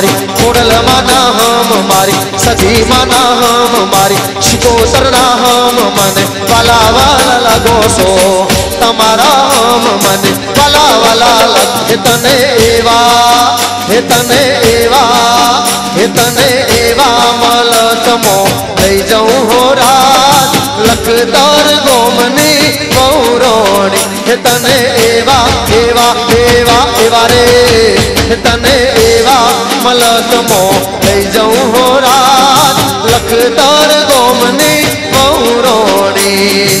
મારી ખોડલમાંના હમ મારી સજીમાંના હમ મારી શિકોતરના હમ મને વાલા વાલા લાગો છો. હમ મને વાલા વાલા હે તને એવા, હે તને એવા, હે તને એવા મલકમો લઈ જાઉં હો રાત લખતર ગોમની ગૌરોણી હે તને એવા એવા એવા એવા રે. હે તને એવા મલકમો લઈ જાઉં હો રાત લખતર ગોમની ગૌરોણી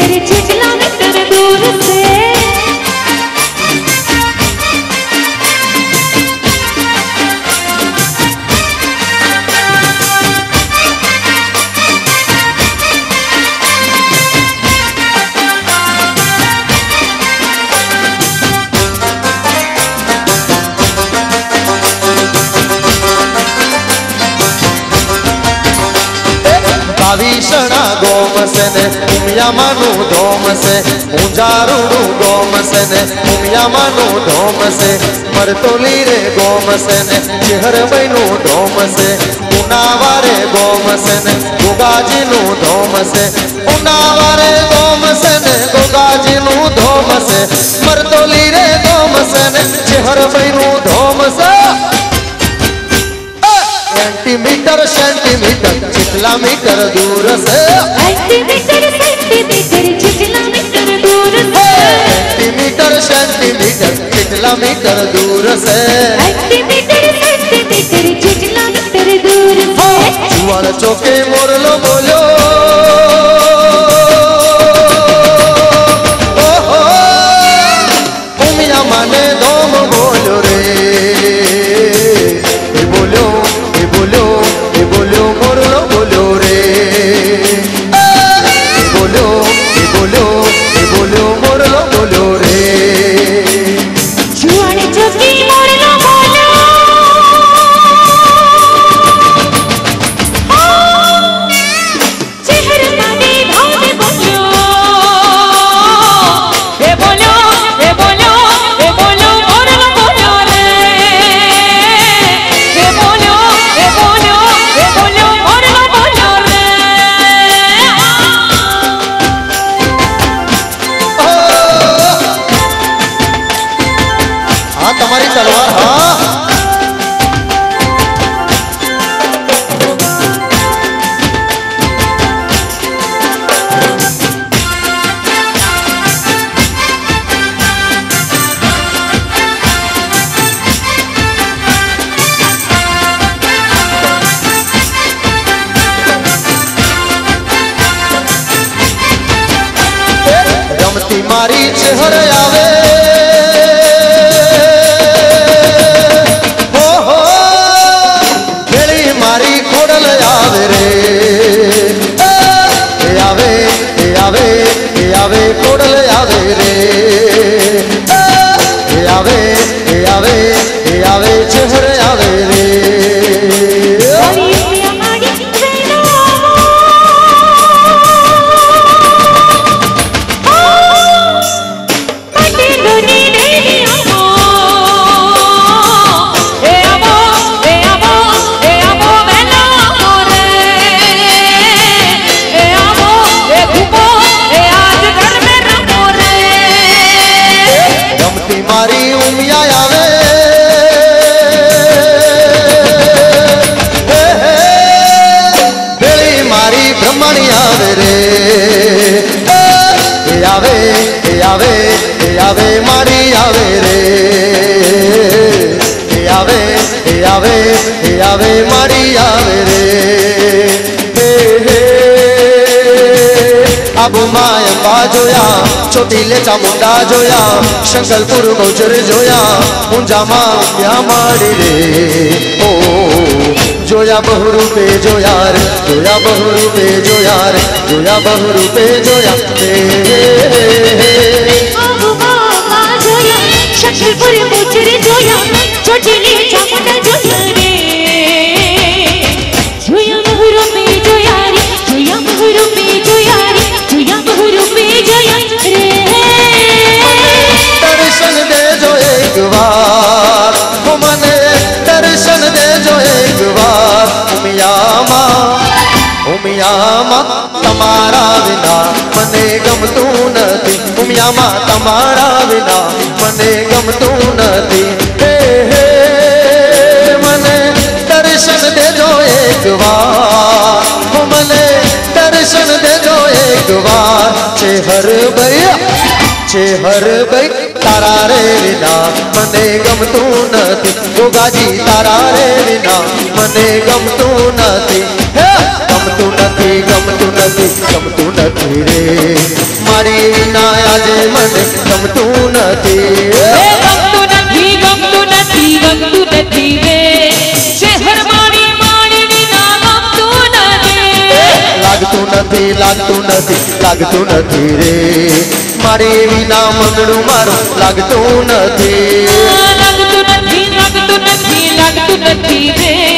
तेरी चिचला नटर दूर से Vishana Gomasana यमनु धोम से ऊंजारू गोम से ने तुम यमनु धोम से पर तोली रे गोम से ने चिहर बैनु धोम से उनावारे गोम से ने गोगाजी नु धोम से उनावारे गोम से ने गोगाजी नु धोम से पर तोली रे गोम से ने चिहर बैनु धोम से। सेंटीमीटर सेंटीमीटर चितला मीटर दूर से। सेंटीमीटर मीटर दूर से। मीटर दूर से। हाँ, चौके मोर लो बोलो। આબુમાં અંબા જોયા ચોટીલે ચામુંડા જોયા શંકરપુર ગૌચર જોયા ઊંઝામાં ઉમિયા માડી રે ઓ જોયા બહુ રૂપે જોયા રે જોયા બહુ રૂપે જોયા રે જોયા બહુ રૂપે જોયા હે હે હે હે આબુમાં જોયા શંકરપુર ગોચર જોયા ચોટીલી ચામુંડા ઉમિયામાં તમારા વિના મને ગમતું નથી ઉમિયામાં તમારા વિના મને ગમતું નથી હે હે મને દર્શન દેજો એક વાર ઓ મને દર્શન દેજો એક વાર છે હર ભૈયા છે હર ભાઈ તારા રે વિના મને ગમતું નથી. ગોગાજી તારા રે વિના મને ગમતું નથી! ગમતું નથી ગમતું નથી ગમતું નથી રે. મારી વિના આજે મને ગમતું નથી. હે! ગમતું નથી ગમતું નથી ગમતું નથી રે. શહેર મારી મારી વિના ગમતું નથી. લાગતું નથી લાગતું નથી લાગતું નથી રે. મારી વિના મગડું મારું લાગતું નથી લાગતું નથી લાગતું નથી લાગતું નથી રે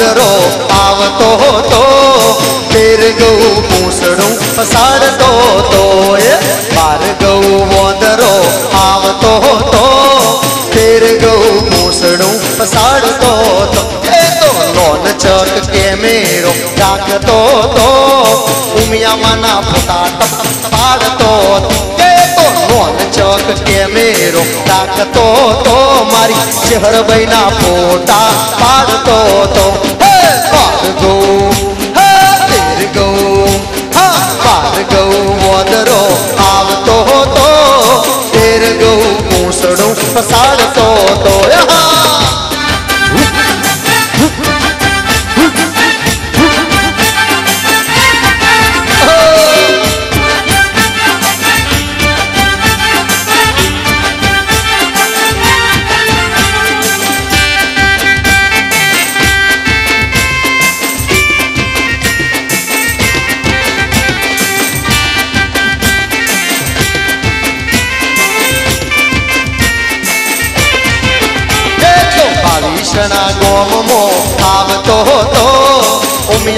વોદરો આવતો હતો. ભાર્ગવ પૂંછડું પસાડતો હતો. એ ભાર્ગવ વોદરો આવતો હતો. ભાર્ગવ પૂંછડું પસાડતો હતો. એ તો લોન ચક કેમેરો રાખતો હતો. ઉમિયામાંના ફોટા પાડતો હતો. એ ચક કેમેરો રાખતો તો મારી શહેરભાઈના ફોટા પાડતો તો. હે ભાર્ગવ હે ગૌ, હા ભાર્ગવ વોદરો આવતો હતો ભાર્ગવ પૂંછડું પસાડતો તો. હા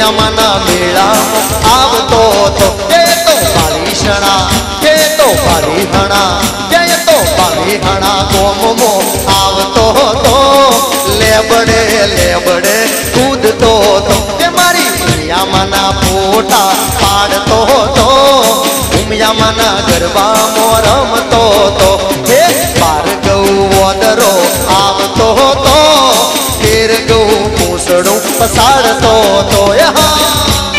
ઉમિયામાના મેળામાં આવતો હતો. કે તો ભાવિષણા કે તો ભાવિહણા કે તો ભાવિહણા ગોમમો આવતો હતો. લેબડે લેબડે કૂદતો હતો. કે મારી યમના ફોટા પાડતો હતો. ઉમિયામાના ગરબામાં રમતો હતો. હે ભાર્ગવ ભાર્ગવ પૂંછડું પસાડતો તો યહા.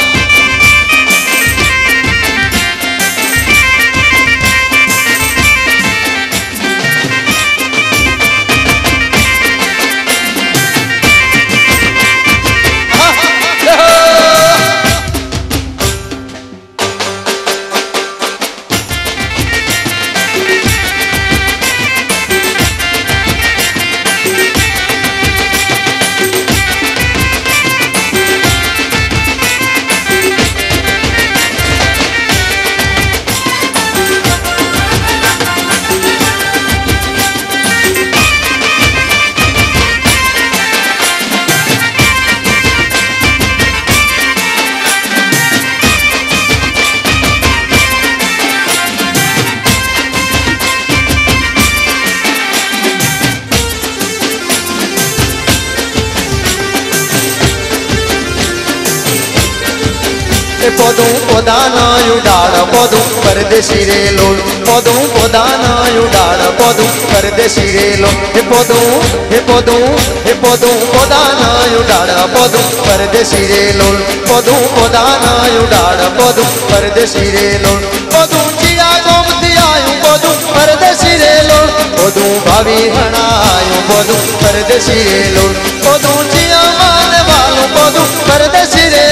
એ પોદું પોદાના ઉડાડ પોદું પરદેશી રે લોલ પોદું પોદાના ઉડાડ પોદું પરદેશી રે લોલ હે પોદું હે પોદું હે પોદું પોદાના ઉડાડ પોદું પરદેશી રે લોલ પોદું પોદાના ઉડાડ પોદું પરદેશી રે લોલ પોદું ચિયા ગોમતી આયું પોદું પરદેશી રે લોલ પોદું ભાવી હણાયું પોદું પરદેશી રે લોલ પોદું ચિયા માને વાલું પોદું પરદેશી રે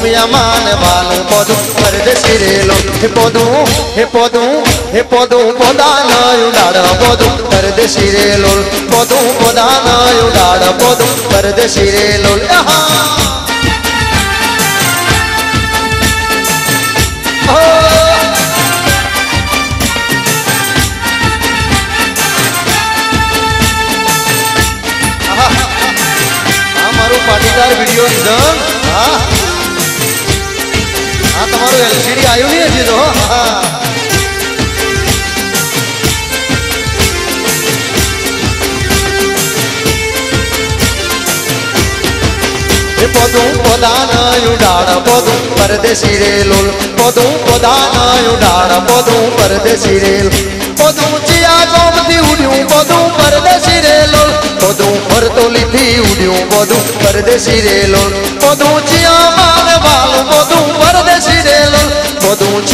લોલ પોદું ઉમિયા માને વાલું પોદું પરદેશી રે લોલ હે પોદું હે પોદું હે પોદું પોદાના ઉડાડ પોદું પરદેશી રે લોલ પોદું પોદાના ઉડાડ પોદું પરદેશી રે લોલ આહા Oh! આ મારું પાટીદાર વિડીયો નિધન આ તમારું એલસીડી આવ્યું નહીં હજી તો, હા. પોદું પોદાના ઉડાડ પોદું પરદેશી રે લોલ પોદું પોદાના ઉડાડ પોદું પરદેશી રેલ. પોદું ચિયા ગોમથી ઉડ્યું પોદું પરદેશી રે લોલ પોદું ફરતોલીથી ઉડ્યું પોદું પરદેશી રે લોલ પોદું ચિયા માને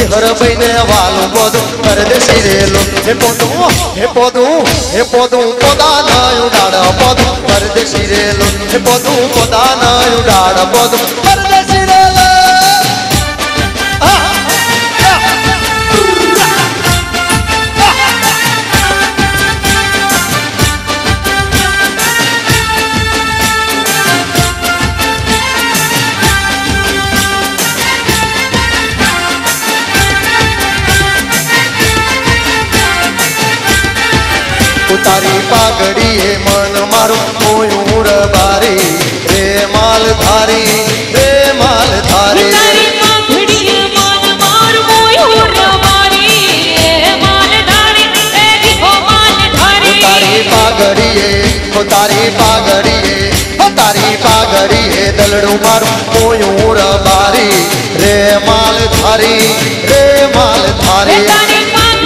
પોદું ચિહર બઈને વાલું પોદું પરદેશી રે લોલ હે પોદું હે પોદું હે પોદું પોદાના ઉડાડ પોદું પરદેશી રે લોલ હે પોદું પોદાના ઉડાડ પોદું તારી પાઘડીએ તારી પાઘડીએ દલડું મારું મોયું રબારી રે માલ ધારી રે માલ ધારી તારી મન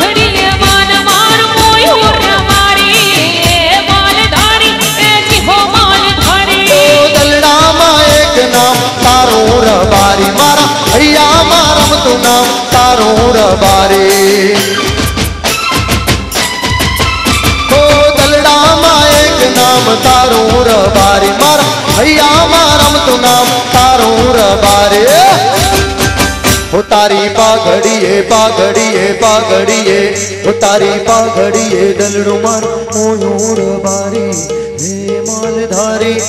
મારું રબારી મારા રમતું નામ તારું રબારી તારું રબારી. મારા હૈયામાં રમતું નામ તારું રબારી. હો તારી પાઘડીએ પાઘડીએ પાઘડીએ. હો તારી પાઘડીએ દલડું માર હું રબારી. હે માલધારી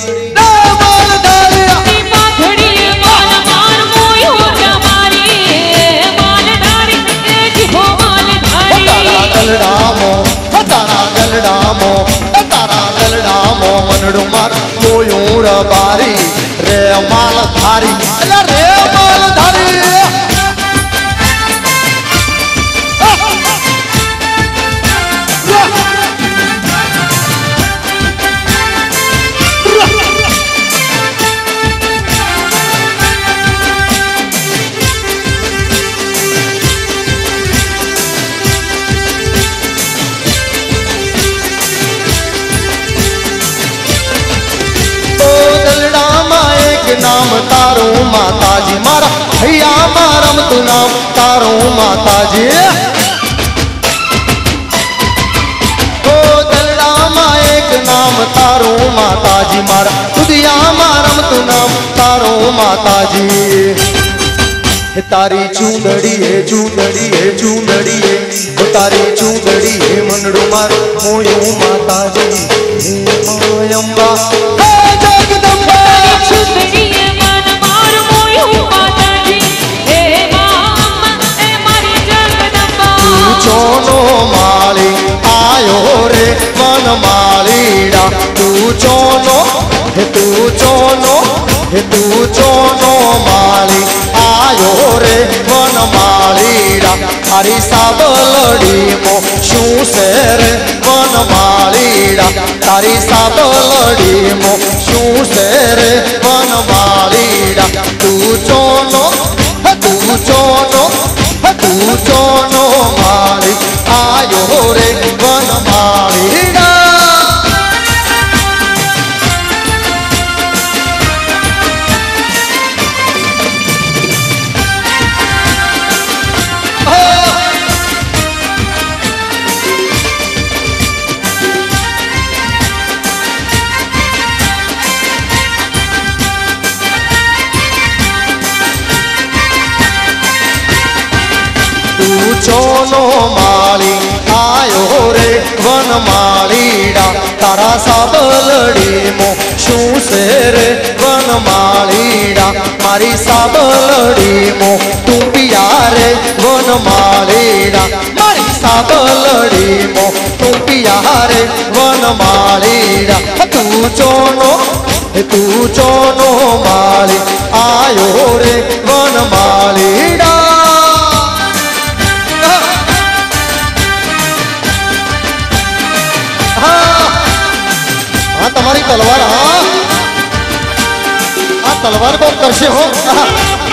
ગલડામો તારા ગલડામો. ગલડામો મનડું માર મોયું રબારી રે માલ ધારી રે માલ ધારી રમતું નામ તારું માતાજી. ઓ દલડામાં એક નામ તારું માતાજી, મારા દુનિયામાં રમતું નામ તારું માતાજી. તારી ચૂંદડી હે ચૂંદડી હે ચૂંદડી હે તારી ચૂંદડી હે મંડળું મારું મોયું માતાજી. હે ચોનો હે તું ચોનો હે તું ચોનો માળી આયો રે વન માળીડા તારી સાબલડી મો શું છે રે વન માળીડા તારી સાબલડી મો શું છે રે વન માળીડા તું તું ચોનો હે તું ચોનો હે તું ચોનો માળી આયો રે વન માળીડા તું વન માળીડા તારા સાબલડીમો શું છે રે વન માળીડા મારી સાબલડીમો તું પિયા રે વન માળીડા મારી સાબલડીમો તું પિયા રે વન માળીડા તું ચોનો તું ચોનો માળી, આયો રે વન तलवार हा। हा तलवार को कर्शे हो।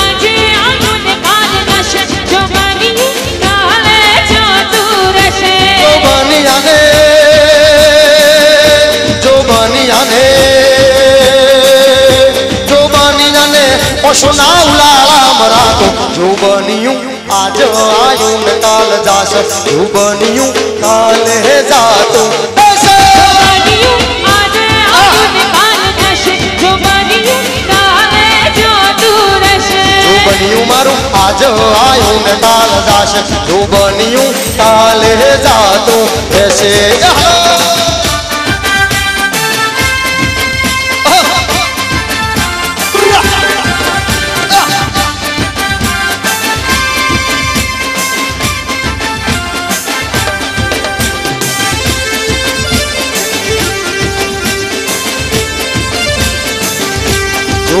બનિયાને ઓશોના ઉલાળા મરાતો જો બન્યું આજ આયું ને કાલ જાશે જો બન્યું કાલે જાતું રહેશે. બન્યું આજે આયું ને કાલ જશે જો બન્યું કાલે જતું રહેશે જો બન્યું મારું આજ આયું ને કાલ જાશે જો બન્યું કાલે જાતું રહેશે જો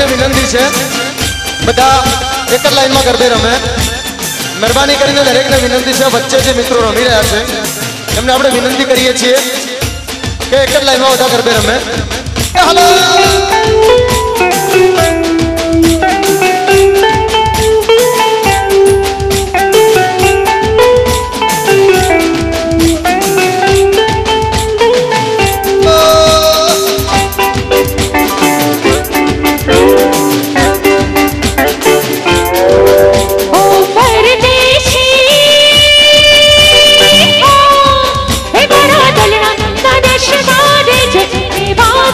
દરેકને વિનંતી છે. બધા એક જ લાઈનમાં ગરબે રમે. મહેરબાની કરીને દરેકને વિનંતી છે, વચ્ચે જે મિત્રો રમી રહ્યા છે, એમને આપણે વિનંતી કરીએ છીએ કે એક જ લાઈનમાં બધા ગરબે રમે. હાલો!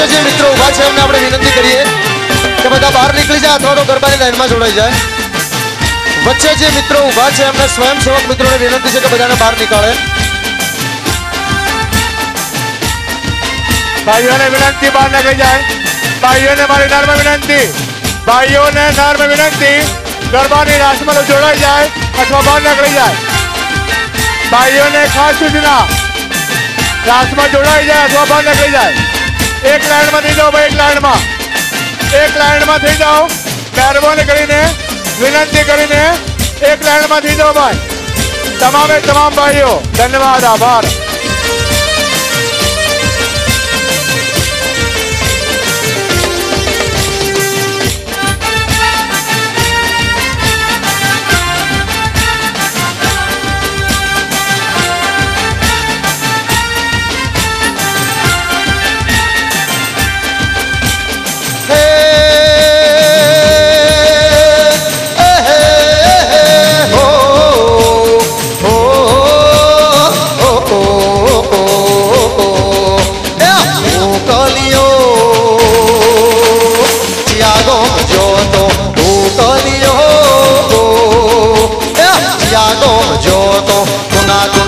વચ્ચે જે મિત્રો ઊભા છે, એમને આપણે વિનંતી કરીએ કે બધા બહાર નીકળી જાય અથવા તો ગરબાની લાઈનમાં જોડાઈ જાય. વચ્ચે જે મિત્રો ઊભા છે, એમને સ્વયંસેવક મિત્રોને વિનંતી છે કે બધાને બહાર નીકાળે. ભાઈઓને વિનંતી બહાર નીકળી જાય. ભાઈઓને મારી નર્મ વિનંતી. ભાઈઓને નર્મ વિનંતી. ગરબાની રાસમાં જોડાઈ જાય અથવા બહાર નીકળી જાય. ભાઈઓને ખાસ સૂચના. રાસમાં જોડાઈ જાય અથવા બહાર નીકળી જાય. એક લાઈનમાં થઈ જાઓ ભાઈ, એક લાઈનમાં. એક લાઈનમાં થઈ જાઓ. મહેરબાની કરીને વિનંતી કરીને એક લાઈનમાં થઈ જાઓ ભાઈ. તમામે તમામ ભાઈઓ, ધન્યવાદ, આભાર.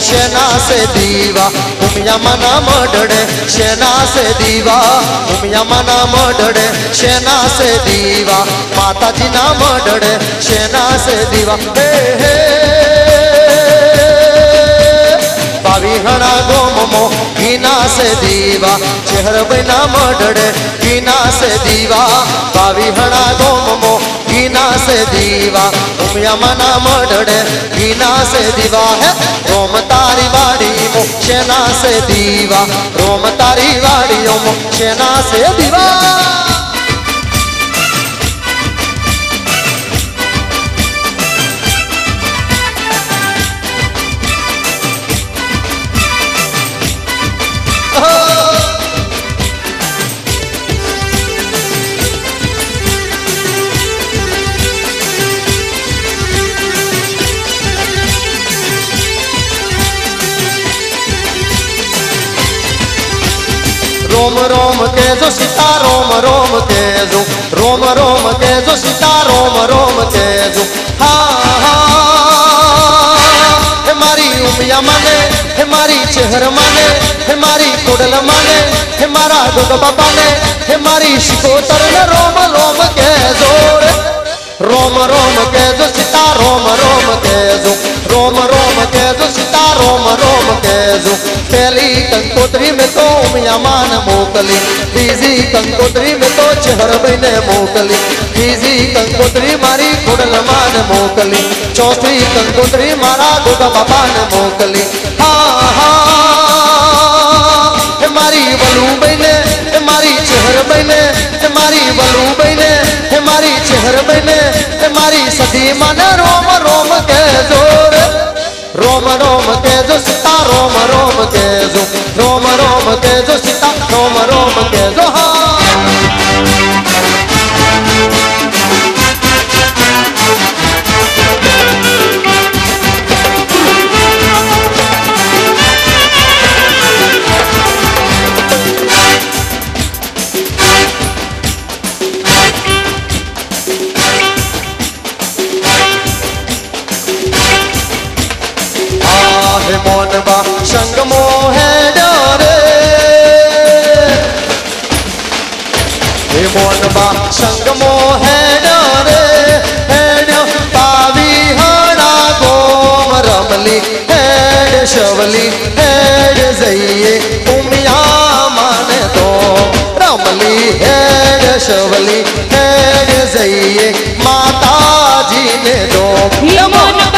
શેના સે દીવા? ઉમિયા મના મડડે શેના સે દીવા? ઉમિયા મના મડડે શેના સે દીવા? માતાજી ના મડડે શેના સે દીવા? હે હે. બાવી હણા ગોમમો कीना से दीवा, चेहर बिना मडड़े कीना से दीवा। बावी हणा गोमो कीना से दीवा। उमिया मना मडड़े कीना से दीवा। है, रोम तारी वाड़ी मोक्षना से दीवा। रोम तारी वाड़ी मोक्षना से दीवा। રોમ રોમ કેજો સીતા, રોમ રોમ કેજો રોમ રોમ કેજો સીતા, રોમ રોમ કેજો હા હા. હે મારી ઉમિયા માને, હે મારી ચહેર માને, હે મારી કોડલ માને, હે મારા ગોગ બાપાને હે મારી શિકોતર રોમ રોમ કેજો રે. रोम रोम के जो सीता, रोम रोम के जो, रोम रोम के जो सीता, रोम रोम के जो। पहली कंकोत्री में तो उमिया मान मोकली, बीजी कंकोत्री में तो चहर महीने मोकली, तीजी कंकोत्री मारी कुडल मान मोकली, चौथी कंकोत्री मारा गोग बाबा ने मोकली। हा हाँ मारी बलू बहने मारी चेहर बहने मारी बलू बहने મારી ચહેર બને મારી સદી મને રોમ રોમ કેજો રે. રોમ રોમ કેજો સીતા, રોમ રોમ કેજો રોમ રોમ કેજો સીતા, રોમ રોમ કેજો હા. मौन बा संग मोह डारे। हे बा संग मोह डारे। हेड़ पावी हरा गोम रमली, हेड़ शवली, हेड़ जइए उमिया मान तो रमली, हेड़ शवली, हेड़ जइए माता जी ने तो दो यमन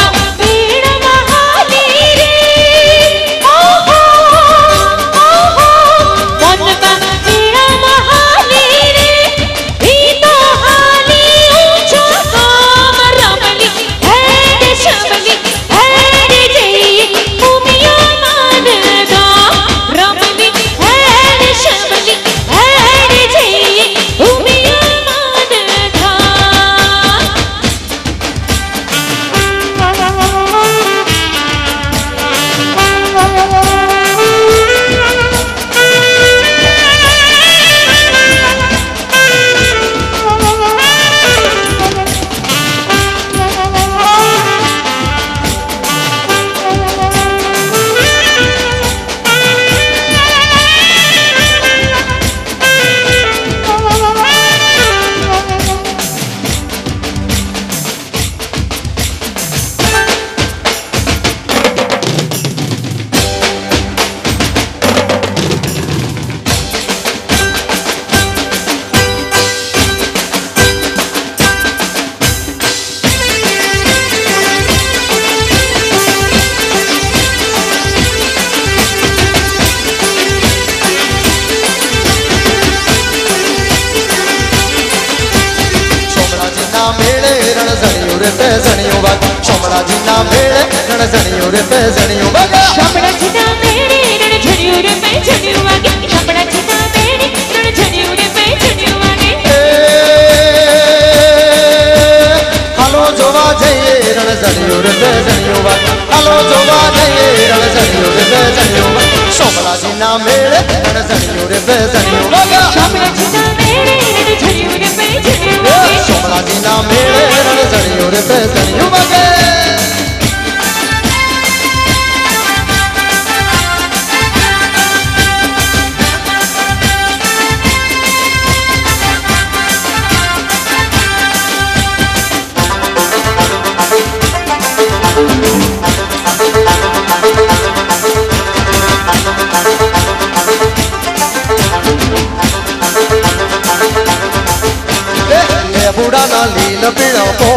લેબુડાના લીલ પીળપો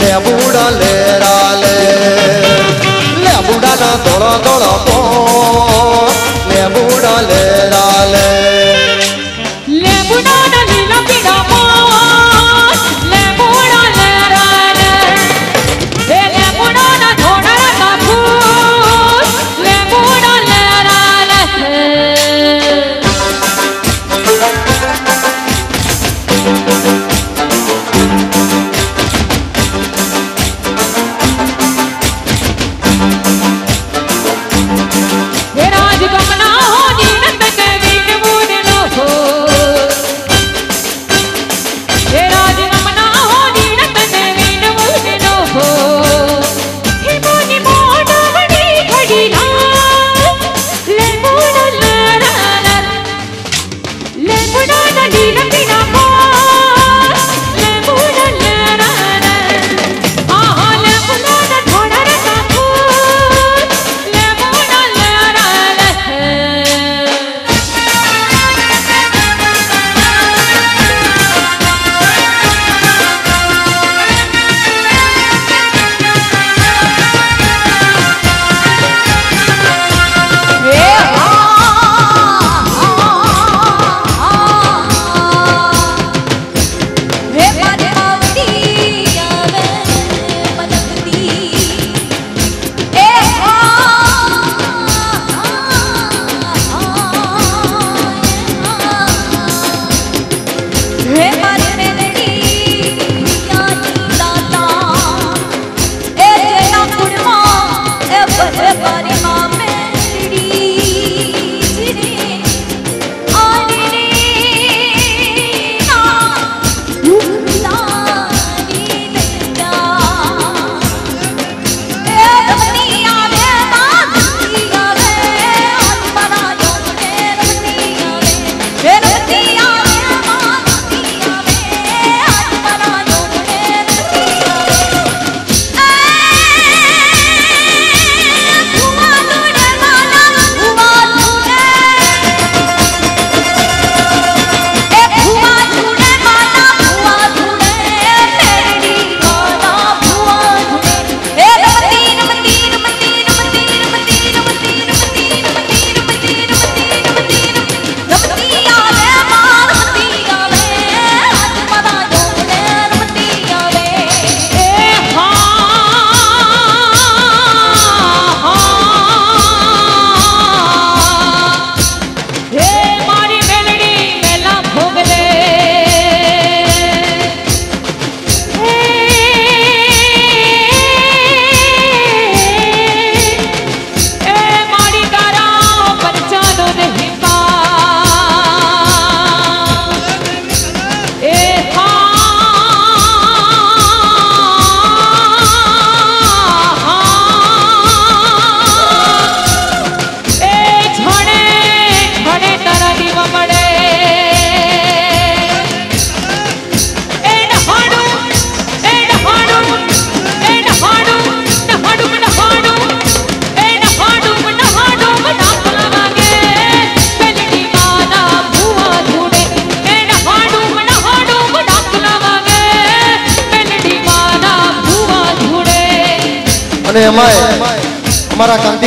લેબુડા લેરા લે લેબુડાના દોળો દોળો પો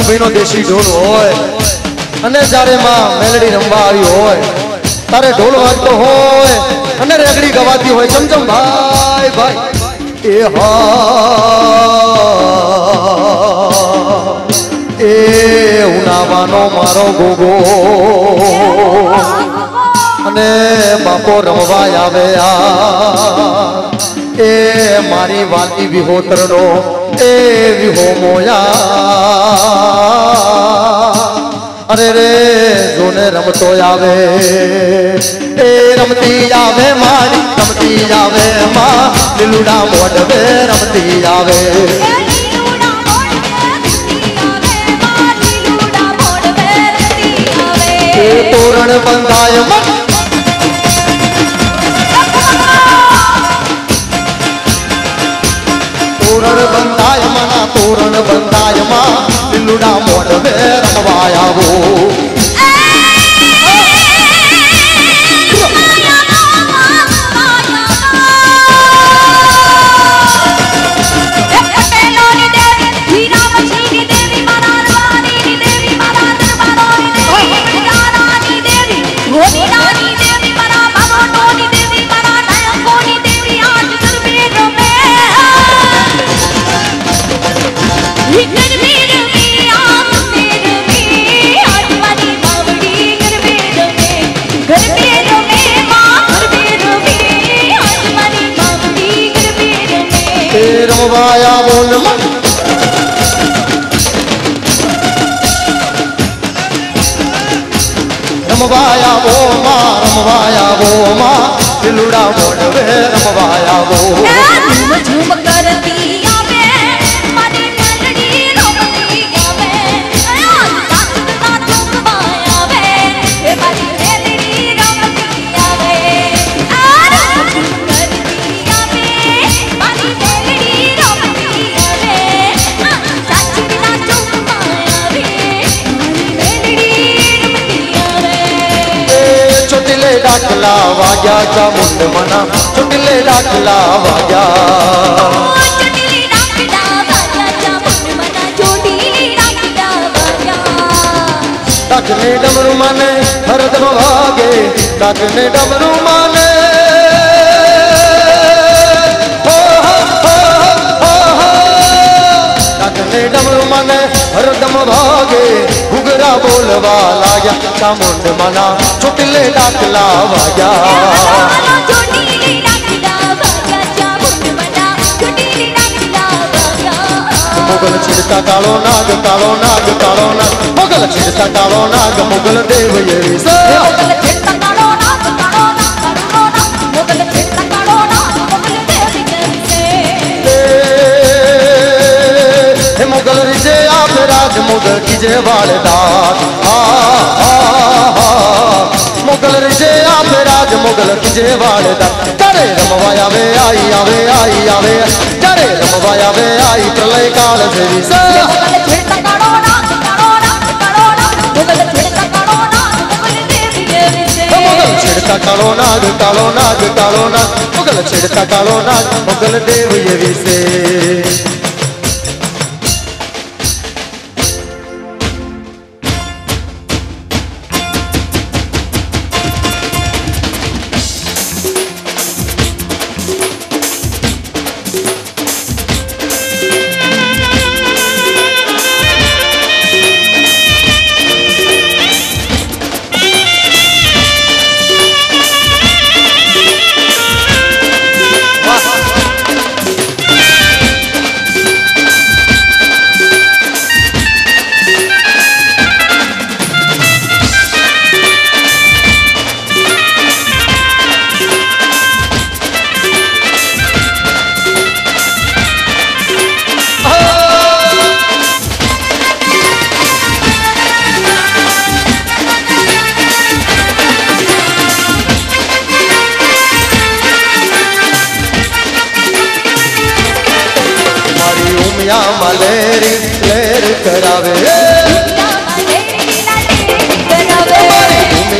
અમારા દેશી ઢોલ હોય, અને જ્યારે માં મેલડી રમવા આવી હોય, તારે ઢોલ વાગતો હોય, અને રેગડી ગવાતી હોય, ચમચમ ભાઈ ભાઈ, એ હા, એ ઉનાવાનો મારો ગોગો. અને બાપો રમવા આવે આ એ મારી વાતી વિહોતરનો એ વિહો મોયા અરે રે જોને રમતો આવે એ રમતી આવે મારી રમતી આવે માં લીલુડા મોઢવે રમતી આવે એ તોરણ બંધાય તોરણ બંધાય મના તોરણ બંધાયમાં લીલુડા મોઢ બે આવો માં રમવા આવો માં લીલુડા डाकला बाजा डाकने डमरू माने हरदम भागे डाकने डमरू माने। डाकने डमरू माने हरदम भागे घुगरा बोलवा लाया, चामुंड मना, चुटले डाकला वाजा। మొగల చిడత కాళో నాగ కాళో నాగ కాళో నాగ మొగల చిడత కాళో నాగ మొగల దేవ ఎరిసే మొగల చిడత కాళో నాగ కాళో నాగ కాళో నాగ మొగల చిడత కాళో నాగ మొగల దేవ ఎరిసే మొగల రిజే ఆప్ రాజ్ మొగల కిజే వాళ దాస్ ఆ ఆ మొగల రిజే ఆప్ రాజ్ मुगल तुझे वाले डरे रमवाया वे आई आवे आई आवे। डरे रमवाया वे आई प्रलय काल देवी मुगल छिड़का कालो नाग कालो नाग कालो नाग मुगल छिड़का कालो नाग मुगल देव ये विशेष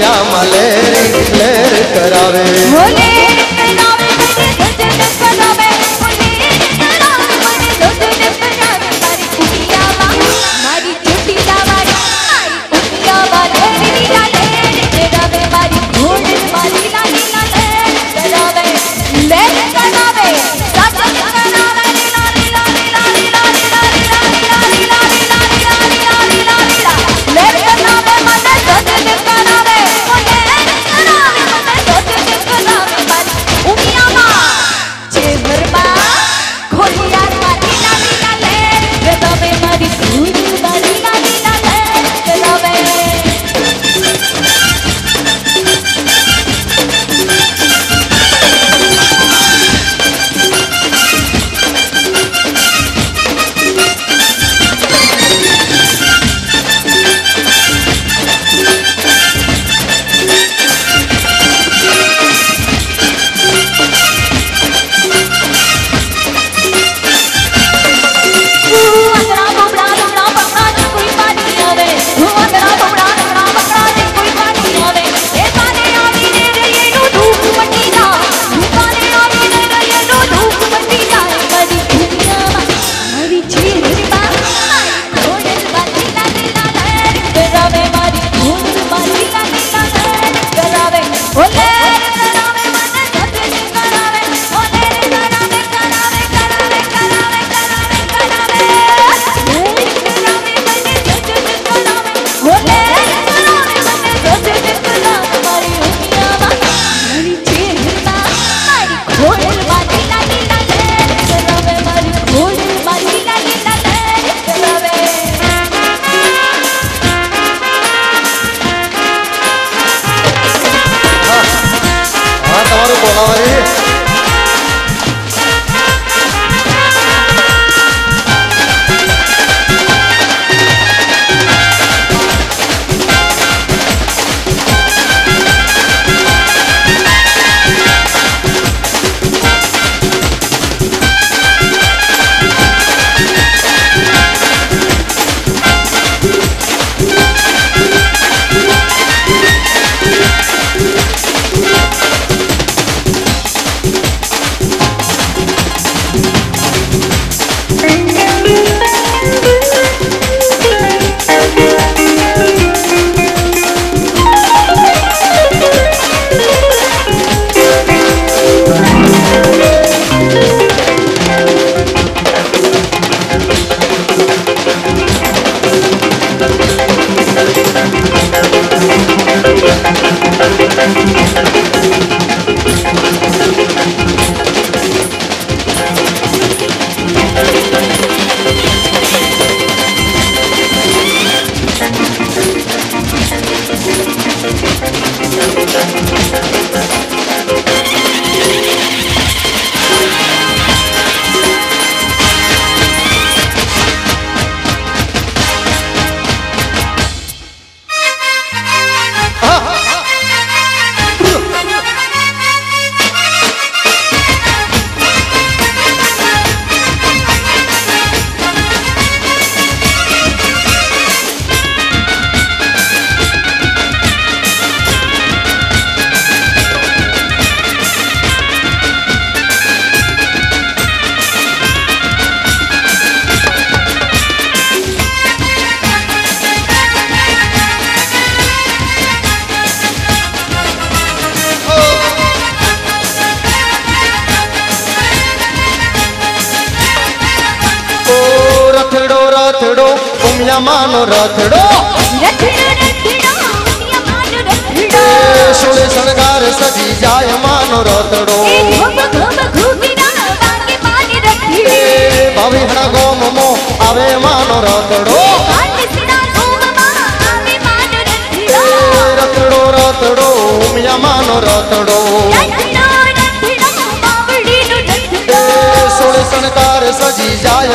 श्यामा लहर लहर करावे।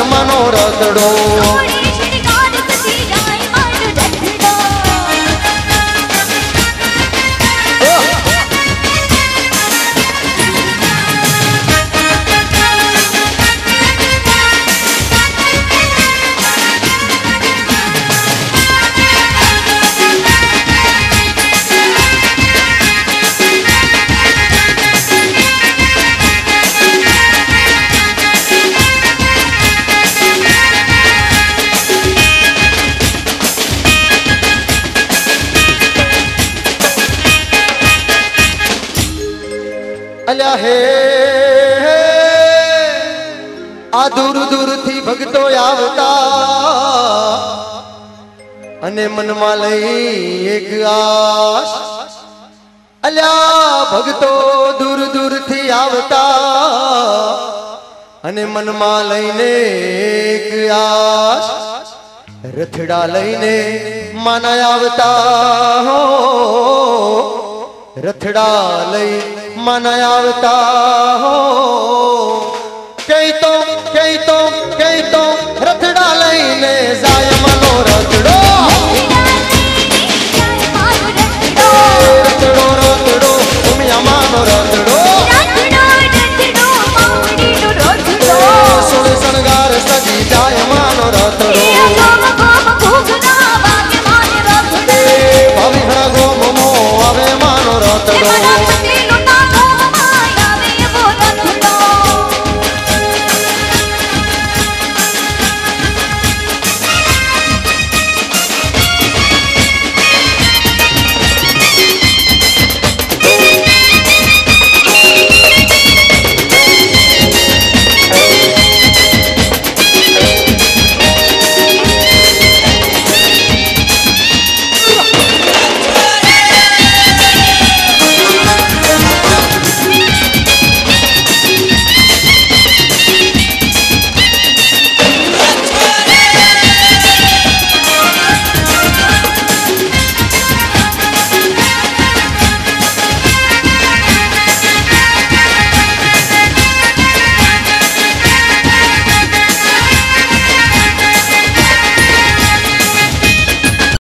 મનો રસડો મનમાં લઈને એક આશ, રથડા લઈને માના આવતા હો. રથડા લઈ માના આવતા હો. કઈ તો કઈ તો કઈ તો Lord.